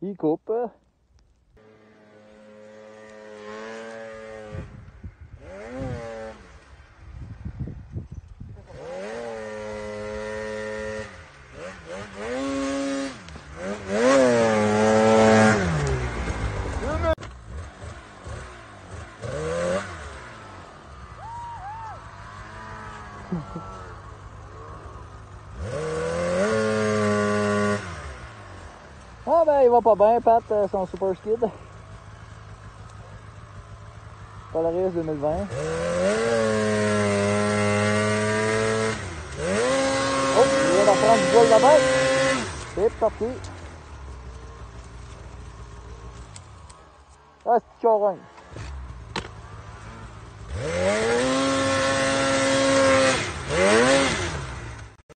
Il coupe. Ben il va pas bien, Pat, euh, son super skid. Polaris 2020. Oh, il vient d'en prendre du boule là-bas. C'est parti. Ah, c'est.